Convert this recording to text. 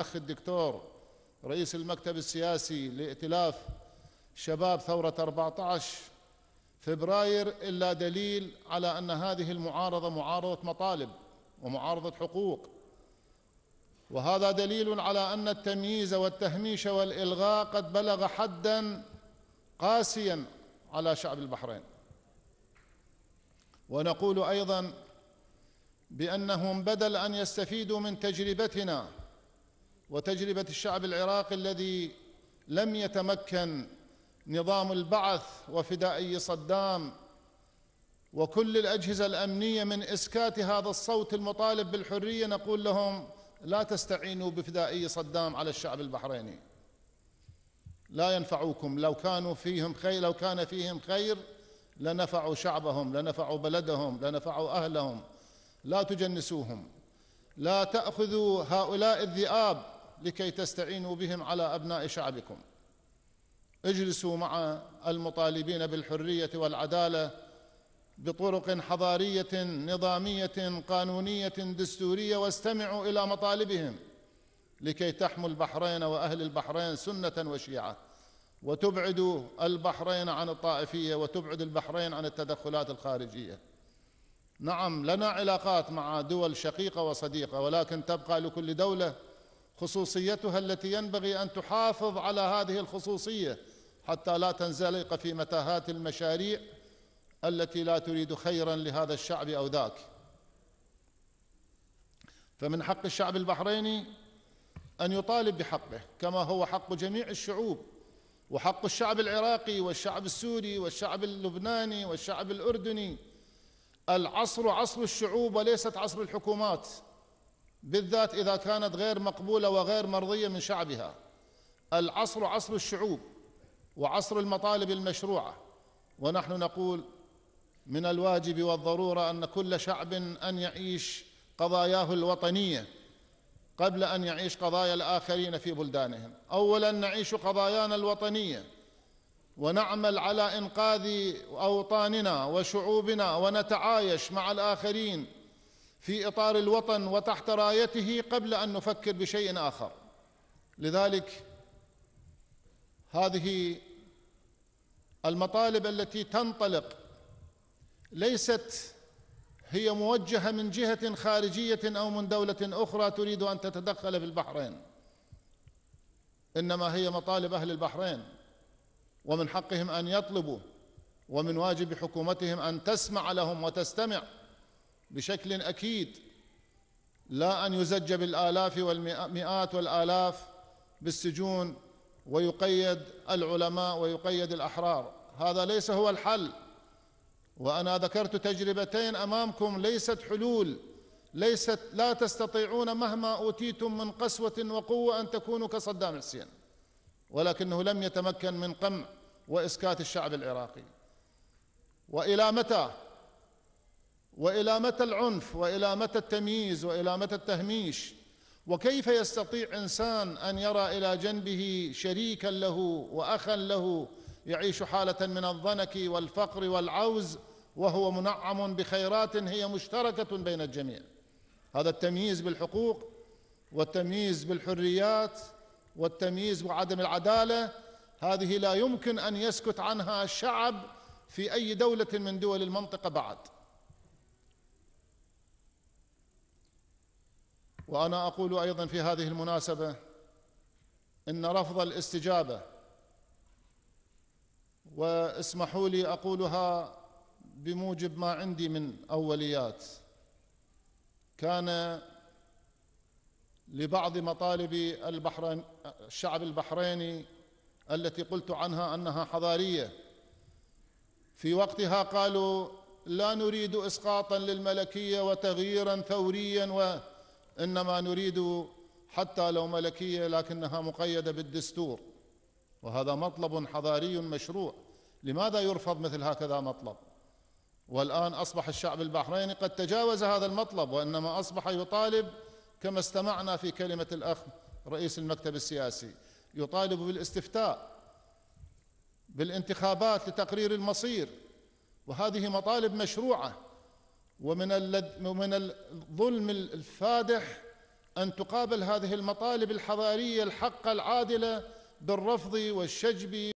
الأخ الدكتور رئيس المكتب السياسي لائتلاف شباب ثورة 14 فبراير إلا دليل على أن هذه المعارضة معارضة مطالب ومعارضة حقوق. وهذا دليل على أن التمييز والتهميش والإلغاء قد بلغ حدا قاسيا على شعب البحرين. ونقول أيضا بأنهم بدل أن يستفيدوا من تجربتنا وتجربة الشعب العراقي الذي لم يتمكن نظام البعث وفدائي صدام وكل الأجهزة الأمنية من إسكات هذا الصوت المطالب بالحرية نقول لهم لا تستعينوا بفدائي صدام على الشعب البحريني. لا ينفعوكم. لو كانوا فيهم خير لو كان فيهم خير لنفعوا شعبهم لنفعوا بلدهم لنفعوا أهلهم. لا تجنسوهم. لا تأخذوا هؤلاء الذئاب لكي تستعينوا بهم على أبناء شعبكم. اجلسوا مع المطالبين بالحرية والعدالة بطرق حضارية نظامية قانونية دستورية واستمعوا إلى مطالبهم لكي تحموا البحرين وأهل البحرين سنة وشيعة. وتبعدوا البحرين عن الطائفية وتبعد البحرين عن التدخلات الخارجية. نعم لنا علاقات مع دول شقيقة وصديقة ولكن تبقى لكل دولة خصوصيتها التي ينبغي أن تحافظ على هذه الخصوصية حتى لا تنزلق في متاهات المشاريع التي لا تريد خيرا لهذا الشعب أو ذاك. فمن حق الشعب البحريني أن يطالب بحقه كما هو حق جميع الشعوب وحق الشعب العراقي والشعب السوري والشعب اللبناني والشعب الأردني. العصر عصر الشعوب وليست عصر الحكومات. بالذات إذا كانت غير مقبولة وغير مرضية من شعبها. العصر عصر الشعوب وعصر المطالب المشروعة. ونحن نقول من الواجب والضرورة أن كل شعب أن يعيش قضاياه الوطنية قبل أن يعيش قضايا الآخرين في بلدانهم. أولا نعيش قضايانا الوطنية ونعمل على إنقاذ أوطاننا وشعوبنا ونتعايش مع الآخرين في إطار الوطن وتحت رايته قبل أن نفكر بشيء آخر. لذلك هذه المطالب التي تنطلق ليست هي موجهة من جهة خارجية أو من دولة أخرى تريد أن تتدخل في البحرين. إنما هي مطالب أهل البحرين ومن حقهم أن يطلبوا ومن واجب حكومتهم أن تسمع لهم وتستمع. بشكل أكيد لا أن يزج بالآلاف والمئات والآلاف بالسجون ويقيد العلماء ويقيد الأحرار. هذا ليس هو الحل. وأنا ذكرت تجربتين أمامكم ليست حلول ليست لا تستطيعون مهما أوتيتم من قسوة وقوة أن تكونوا كصدام حسين ولكنه لم يتمكن من قمع وإسكات الشعب العراقي. وإلى متى؟ وإلى متى العنف وإلى متى التمييز وإلى متى التهميش؟ وكيف يستطيع إنسان أن يرى إلى جنبه شريكا له واخا له يعيش حالة من الضنك والفقر والعوز وهو منعم بخيرات هي مشتركة بين الجميع. هذا التمييز بالحقوق والتمييز بالحريات والتمييز وعدم العدالة هذه لا يمكن أن يسكت عنها الشعب في أي دولة من دول المنطقة بعد. وأنا أقول أيضا في هذه المناسبة إن رفض الاستجابة واسمحوا لي أقولها بموجب ما عندي من أوليات. كان لبعض مطالب البحرين الشعب البحريني التي قلت عنها أنها حضارية. في وقتها قالوا لا نريد اسقاطا للملكية وتغييرا ثوريا وانما نريد حتى لو ملكية لكنها مقيدة بالدستور. وهذا مطلب حضاري مشروع. لماذا يرفض مثل هكذا مطلب؟ والآن أصبح الشعب البحريني قد تجاوز هذا المطلب وإنما أصبح يطالب كما استمعنا في كلمة الأخ رئيس المكتب السياسي يطالب بالاستفتاء بالانتخابات لتقرير المصير. وهذه مطالب مشروعة. ومن من الظلم الفادح أن تقابل هذه المطالب الحضارية الحقه العادلة بالرفض والشجب